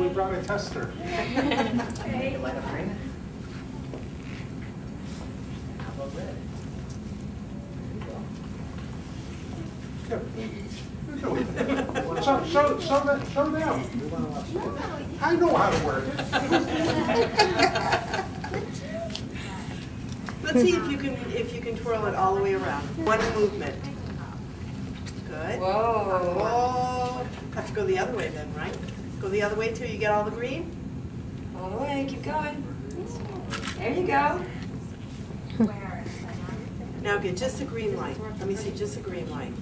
we brought a tester. Okay, Let it bring it. How about red? There you go. Good. Show, show, show that, show them. We wanna watch it. I know how to work it. Let's see if you can, if you can twirl it all the way around. One movement. Good. Whoa. Oh, have to go the other way then, right? Go the other way till you get all the green? All the way, keep going. There you go. Now get just a green light. Let me see just a green light.